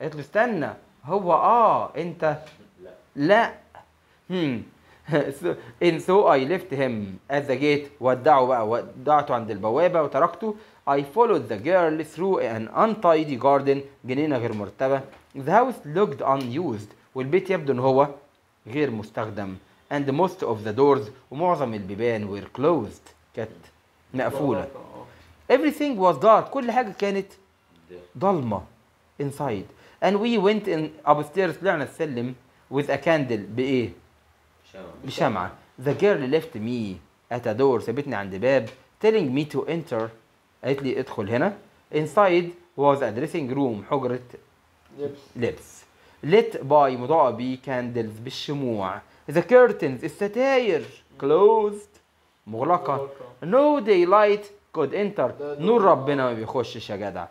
قالت له استنى هو آه أنت لا. هم and so I left him at the gate. ودعه بقى ودعته عند البوابة وتركته. I followed the girl through an untidy garden جنينة غير مرتبة. The house looked unused. والبيت يبدو إن هو غير مستخدم. And most of the doors ومعظم البيبان were closed. كانت مقفولة. everything was dark كل حاجة كانت ده ضلمة inside and we went in upstairs طلعنا السلم with a candle بإيه؟ شمع بشمعة the girl left me at a door سابتني عند باب telling me to enter قالت لي ادخل هنا inside was a dressing room حجرة لبس لبس lit by مضاءة ب candles بالشموع the curtains الستاير closed مغلقة no daylight enter ده نور. ربنا ما بيخشش يا جدع.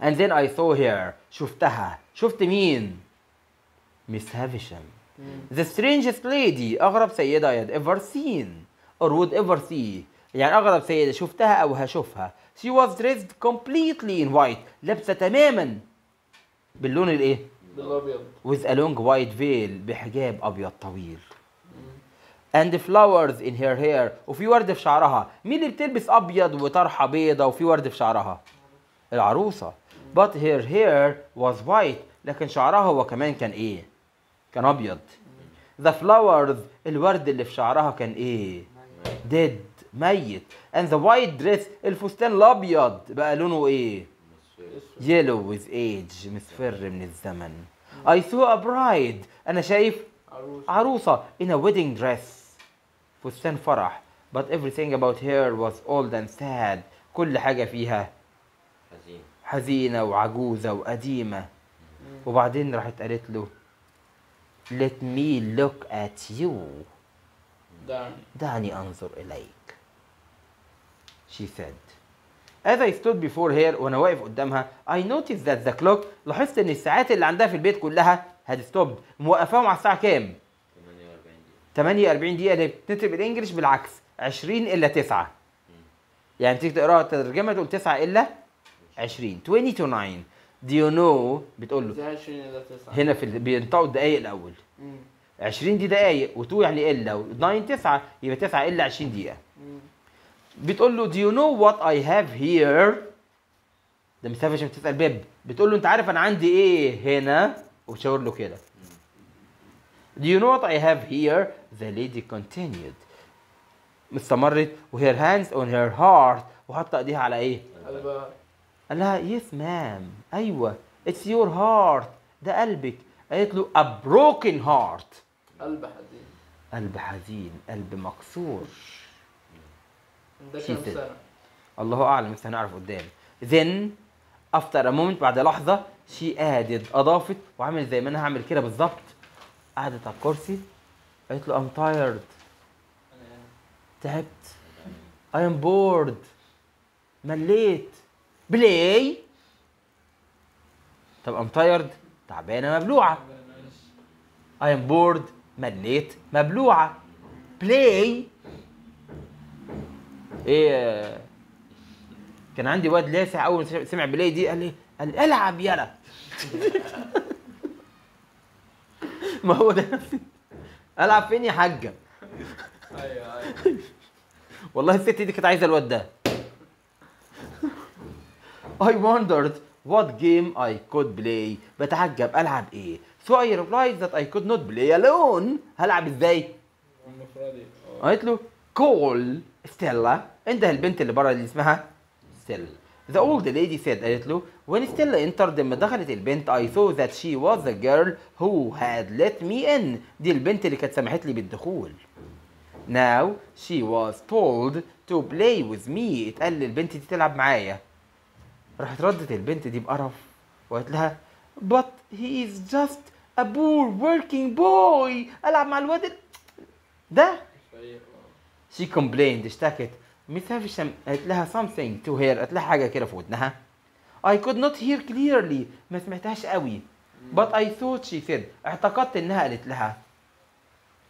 And then I saw her شفتها. شفت مين؟ Miss Havisham the strangest lady أغرب سيدة I had ever seen. Or would ever see. يعني أغرب سيدة شفتها أو هشوفها. She was dressed completely in white. لابسة تماما باللون الإيه؟ بالأبيض. With a long white veil بحجاب أبيض طويل. And flowers in her hair. وفي ورد في شعرها. مين اللي بتلبس أبيض وطرحة بيضة وفي ورد في شعرها؟ العروسة. But her hair was white. لكن شعرها هو كمان كان إيه؟ كان أبيض. The flowers الورد اللي في شعرها كان إيه؟ dead ميت. And the white dress الفستان الأبيض. بقى لونه مسفر yellow with age مصفر من الزمن. I saw a bride. أنا شايف عروس عروسة. In a wedding dress. فستان فرح but everything about her was old and sad. كل حاجة فيها حزين حزينة وعجوزة وقديمة. وبعدين راحت قالت له let me look at you. دعني. دعني أنظر إليك. She said as I stood before her وأنا واقف قدامها I noticed that the clock لاحظت إن الساعات اللي عندها في البيت كلها had stopped. موقفاهم على الساعة كام؟ 48 48 دقيقة دقيقة اللي بتكتب بالإنجلش بالعكس 20 إلا 9 يعني تيجي تقراها الترجمة تقول 9 إلا 20 20 to 9 do you know بتقول له. زي 20 إلى 9 هنا في بينطقوا الدقايق الأول. 20 دي دقايق و2 يعني إلا و9 9 يبقى 9 إلا 20 دقيقة. بتقول له do you know what I have here ده مسافة عشان بتسأل بيب. بتقول له أنت عارف أنا عندي إيه هنا؟ وشاور له كده. Do you know what I have here? The lady continued. استمرت و her hands on her heart. وحط ايديها على إيه؟ قلبها قال لها yes ma'am. أيوه. It's your heart. ده قلبك. قالت له a broken heart. قلب حزين. قلب حزين. قلب مكسور. ده كام. سنة؟ الله أعلم. لسه هنعرف قدام. Then after a moment بعد لحظة she added أضافت وعملت زي ما أنا هعمل كده بالظبط. قعدت على الكرسي قالت له I'm tired. تعبت. I am bored. مليت. play؟ طب I'm tired. تعبانة مبلوعة. I am bored. مليت. مبلوعة. play؟ إيه كان عندي واد لاسع أول سمع play دي قال لي العب يلا. ما هو ده. ألعب فين يا حاجة؟ أيوه أيوه والله الست دي كانت عايزة الواد ده. I wondered what game I could play. بتعجب ألعب إيه؟ So I replied that I could not play alone. هلعب إزاي؟ قالت له call ستيلا انده البنت اللي بره اللي اسمها ستيلا The old lady said قالت له when Stella entered لما دخلت البنت I saw that she was the girl who had let me in دي البنت اللي كانت سمحت لي بالدخول Now she was told to play with me اتقال للبنت دي تلعب معايا راحت ردت البنت دي بقرف وقالت لها but he is just a poor working boy العب مع الواد ال- ده آه She complained اشتكت ميس هافشام قالت لها something to her قالت لها حاجة كده في ودنها. I could not hear clearly ما سمعتهاش قوي. But I thought she said. اعتقدت إنها قالت لها.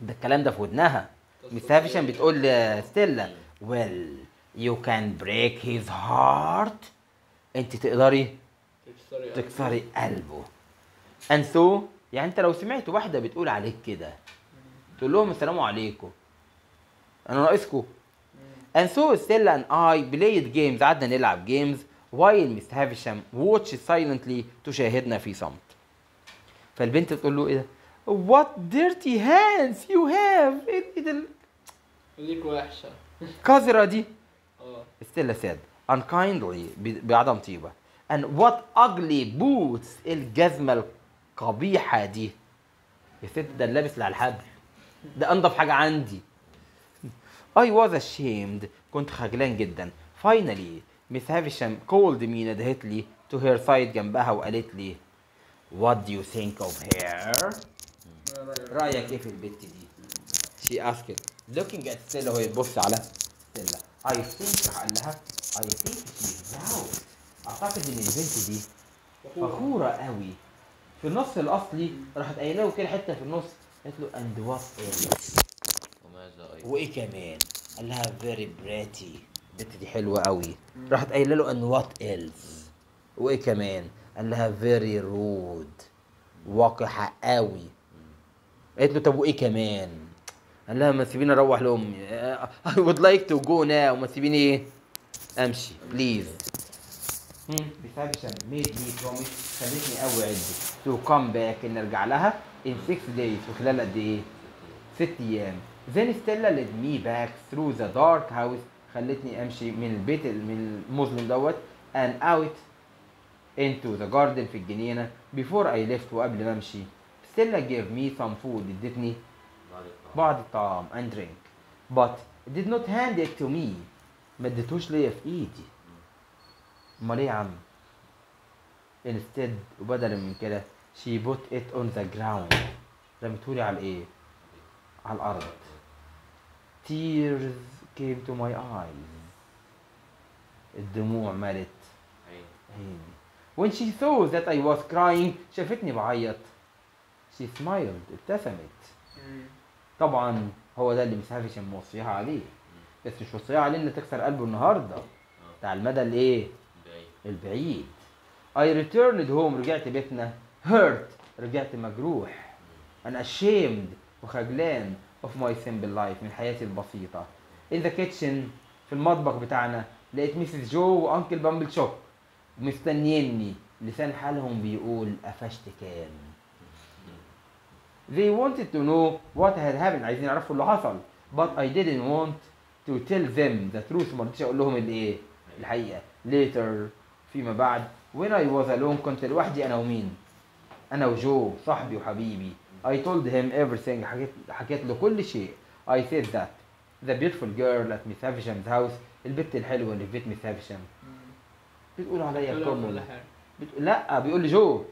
ده الكلام ده في ودنها. ميس هافشام بتقول لستيلا well you can break his heart. أنت تقدري تكسري قلبه. And so يعني أنت لو سمعت واحدة بتقول عليك كده تقول لهم السلام عليكم. أنا ناقصكم. And so Stella and I played games. قعدنا نلعب games. While Miss Havisham watched silently تشاهدنا في صمت فالبنت بتقول له إيه؟ ده what dirty hands you have إيه ده ايديك وحشة. القذرة دي. آه. Stella said unkindly بعدم طيبة. And what ugly boots الجزمة القبيحة دي. يا ست ده اللابس اللي على الحبل ده أنضف حاجة عندي. I was ashamed. كنت خجلان جدا. Finally Miss Havisham called me ندهت لي to her side جنبها وقالت لي what do you think of her? رأيك إيه في البت دي؟ She asked looking at Stella. وهي بتبص على Stella. I think راح قال لها I think she's proud أعتقد إن البنت دي فخورة قوي. في النص الأصلي راحت قايلة له كده حتة في النص قالت له and what else? وايه كمان قال لها very pretty. البنت دي حلوة قوي راحت قايلة له and what else وايه كمان قال لها very rude. وقحه قوي قالت له طب وايه كمان قال لها ما تسيبيني أروح لامي I would like to go now. ما تسيبيني. إيه امشي please بس she made me promise خلتني أوعد. to come back ان ارجع لها in 6 days. في خلال قد إيه؟ ست أيام. Then Stella led me back through the dark house خلتني امشي من البيت ال- من المظلم دوت and out into the garden في الجنينه before I left وقبل ما امشي Stella gave me some food ادتني بعض الطعام and drink but did not hand it to me ما اديتوش ليا في ايدي امال إيه يا عم instead وبدلا من كده she put it on the ground رمتهولي على إيه على الأرض tears came to my eyes. الدموع عين عيني. when she saw that I was crying شافتني بعيط. She smiled ابتسمت. طبعا هو ده اللي مسافش موصيها عليه. بس مش وصيها عليه ان تكسر قلبه النهارده. بتاع المدى الإيه؟ بعيد البعيد. I returned home رجعت بيتنا. Hurt رجعت مجروح. and ashamed وخجلان. Of my simple life من حياتي البسيطة. In the kitchen في المطبخ بتاعنا لقيت Mrs. Joe و Uncle Pumblechook مستنيني لسان حالهم بيقول قفشت كام. They wanted to know what had happened عايزين يعرفوا اللي حصل. But I didn't want to tell them the truth ما رضيتش أقول لهم الايه الحقيقة. Later فيما بعد when I was alone كنت لوحدي أنا ومين؟ أنا وجو صاحبي وحبيبي. I told him everything حكيت حكيت له كل شيء. I said that the beautiful girl at Miss Havisham's house البت الحلوة اللي في بيت هافشام مم. بتقول عليا common. بتقول لا بيقول لي جو.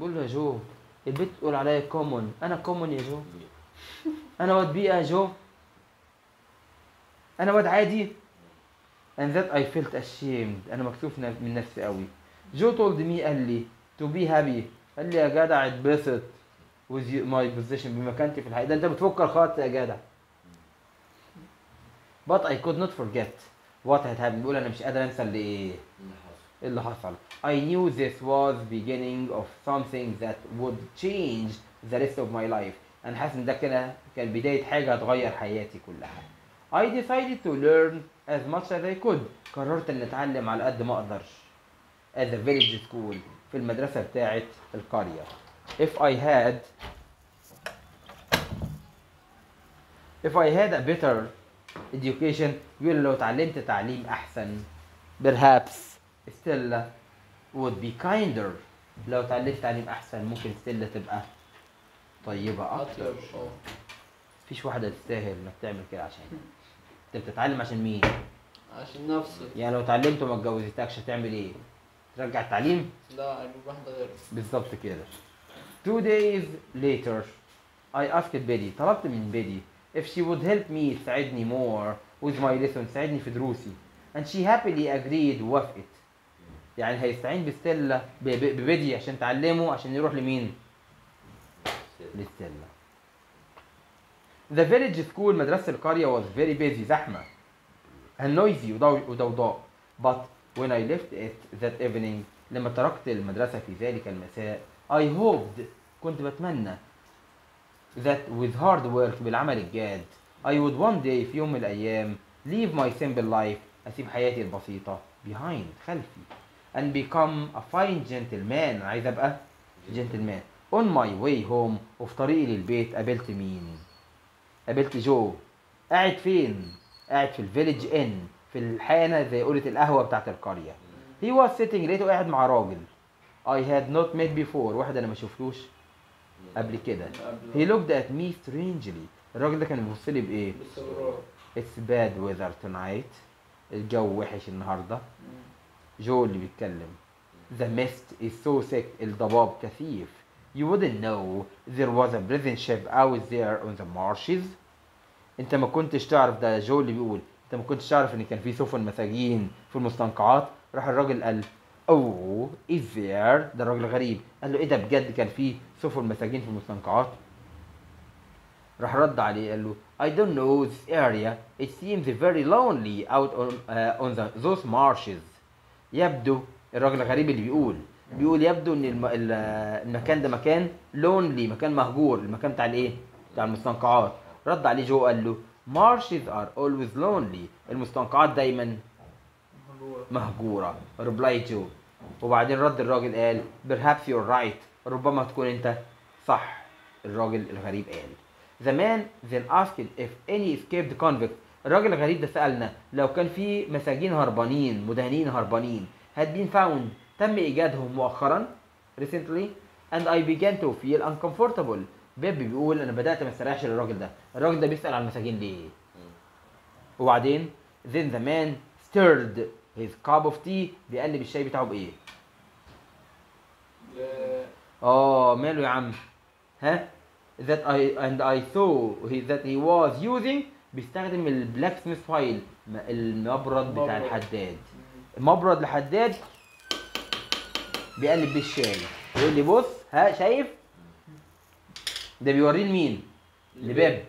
بقول له يا جو. البت تقول عليا common أنا common يا جو. أنا واد بيئة يا جو. أنا واد عادي. And that I felt ashamed. أنا مكسوف من نفسي قوي جو told me قال لي to be happy. قال لي يا جدع اتبسط. With my position بمكانتي في الحياة ده انت بتفك الخط يا جدع but I could not forget what had happened بيقول أنا مش قادر انسى اللي إيه اللي حصل I knew this was beginning of something that would change the rest of my life أنا حاسس إن ده كده كان بداية حاجة هتغير حياتي كلها I decided to learn as much as I could قررت إن أتعلم على قد ما أقدر at the village school في المدرسة بتاعة القرية if I had if I had a better education بيقول لو اتعلمت تعليم أحسن perhaps ستيلا would be kinder. لو اتعلمت تعليم أحسن ممكن ستيلا تبقى طيبة أكتر. أطيب أه. مفيش واحدة تستاهل إنك تعمل كده عشان أنت بتتعلم عشان مين؟ عشان نفسي يعني لو اتعلمت وما اتجوزتكش هتعمل إيه؟ ترجع التعليم؟ لا أجيب واحدة غيرها بالظبط كده. Two days later I asked بيدي طلبت من بيدي if she would help me تساعدني more with my lesson تساعدني في دروسي. And she happily agreed ووافقت يعني هيستعين بستيلا ببيدي عشان تعلمه عشان يروح لمين؟ لستيلا. The village school مدرسة القرية was very busy زحمة. And noisy وضو- وضوضاء. But when I left it that evening لما تركت المدرسة في ذلك المساء I hoped كنت بتمنى that with hard work بالعمل الجاد I would one day في يوم من الأيام leave my simple life أسيب حياتي البسيطة behind خلفي and become a fine gentleman. عايز أبقى gentleman. On my way home وفي طريقي للبيت قابلت مين؟ قابلت جو. قاعد فين؟ قاعد في الفيليج ان في الحانة زي قولة القهوة بتاعت القرية. He was sitting لقيته قاعد مع راجل. I had not met before. واحد أنا ما شفتوش قبل كده. He looked at me strangely. الراجل ده كان بيبص لي بإيه؟ It's bad weather tonight. الجو وحش النهارده. جو اللي بيتكلم. The mist is so thick. الضباب كثيف. You wouldn't know. There was a prison ship out there on the marshes. أنت ما كنتش تعرف ده. جو اللي بيقول. أنت ما كنتش تعرف إن كان في سفن مساجين في المستنقعات؟ راح الراجل قال اوه there ده الراجل غريب. قال له إيه ده بجد كان في سفن مساجين في المستنقعات؟ راح رد عليه قال له I don't know this area. It seems very lonely out on, uh, on the, those marshes. يبدو الراجل الغريب اللي بيقول. بيقول يبدو إن الم... ال- المكان ده مكان لونلي مكان مهجور المكان بتاع الإيه؟ بتاع المستنقعات. رد عليه جو قال له marshes are always lonely. المستنقعات دايما. مهجورة. replied جو. وبعدين رد الراجل قال perhaps you're right. ربما تكون انت صح. الراجل الغريب قال The man then asked if any escaped convict. الراجل الغريب ده سألنا لو كان في مساجين هربانين مدانين هربانين had been found تم إيجادهم مؤخرا? Recently and I began to feel uncomfortable. بيب بيقول أنا بدأت ما استريحش للراجل ده. الراجل ده بيسأل على المساجين ليه. وبعدين then the man stirred his cup of tea بيقلب الشاي بتاعه بإيه؟ آه ماله يا عم؟ ها؟ That I and I saw he, that he was using بيستخدم ال blacksmith file المبرد بتاع. الحداد. مبرد لحداد بيقلب بيه الشاي يقول لي بص ها شايف؟ ده بيوريه لمين لبيب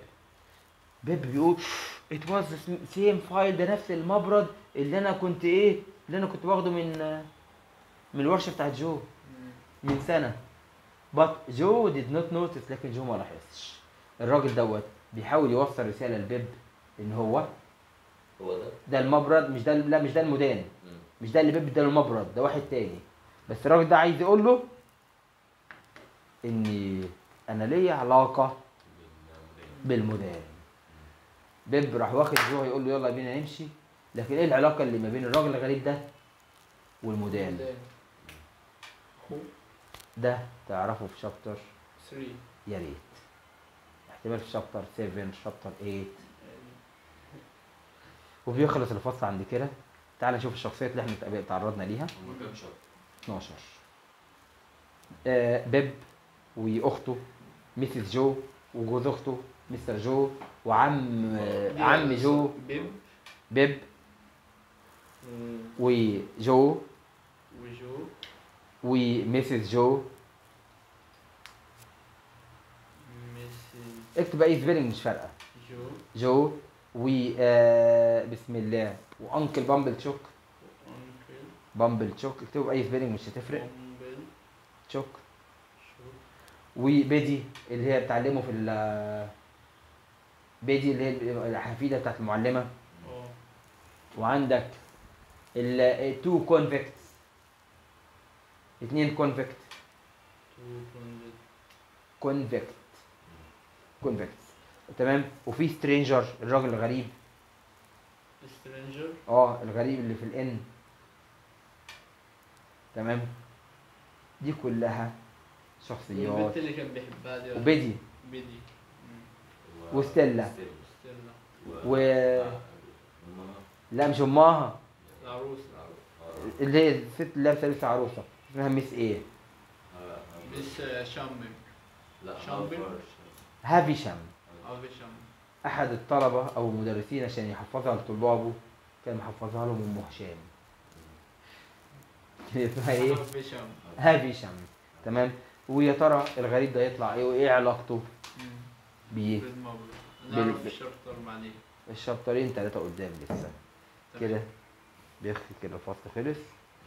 بيب بيقول it was the same file ده نفس المبرد اللي أنا كنت إيه اللي أنا كنت واخده من من الورشة بتاعت جو. من سنة. But جو did not notice لكن جو ما لاحظش. الراجل دوت بيحاول يوصل رسالة لبيب إن هو هو ده؟ ده المبرد مش ده لا مش ده المدان. مش ده اللي بيب ده المبرد ده واحد تاني. بس الراجل ده عايز يقول له إني أنا ليا علاقة بالمدان. بيب راح واخد جو يقول له يلا بينا نمشي. لكن إيه العلاقة اللي ما بين الراجل الغريب ده والمدان ده تعرفه في شابتر 3 يا ريت. احتمال في شابتر 7 شابتر 8 وبيخلص الفصل عند كده. تعال نشوف الشخصيات اللي إحنا تعرضنا ليها. كام شهر 12 آه بيب وأخته Mrs جو وجوز أخته Mr جو وعم آه عم جو. بيب. بيب. وجو. وجو. و Mrs جو. اكتب أي spelling مش فارقة. جو. جو. و آه بسم الله. و uncle بامبل تشوك. بامبل تشوك. اكتبوا بأي spelling مش هتفرق. تشوك. شو وبيدي اللي هي بتعلمه في ال بيدي اللي هي الحفيدة بتاعت المعلمة. آه. وعندك ال two convicts اتنين convict convict convicts تمام؟ وفي stranger الراجل الغريب. stranger آه الغريب اللي في الان تمام؟ دي كلها شخصيات البنت اللي كان بيحبها دي وبيدي. بيدي. وستيلا. ستيلا و لا مش امها العروسة اللي هي الست اللي لابسه لسه عروسة. اسمها ميس إيه. مس شامم لا شامبين؟ هافيشام أو شامم أحد الطلبة أو المدرسين عشان يحفظها لطلابه كان محفظها لهم أم هشام. اسمها إيه؟ أو شامم هافيشام تمام؟ ويا ترى الغريب ده يطلع إيه؟ وإيه علاقته؟ بيه بالمبلغ بال- نعرف الشرطة بعدين الشابترين ثلاثة قدام لسه. كده. بيخفي كده الفصل خلص.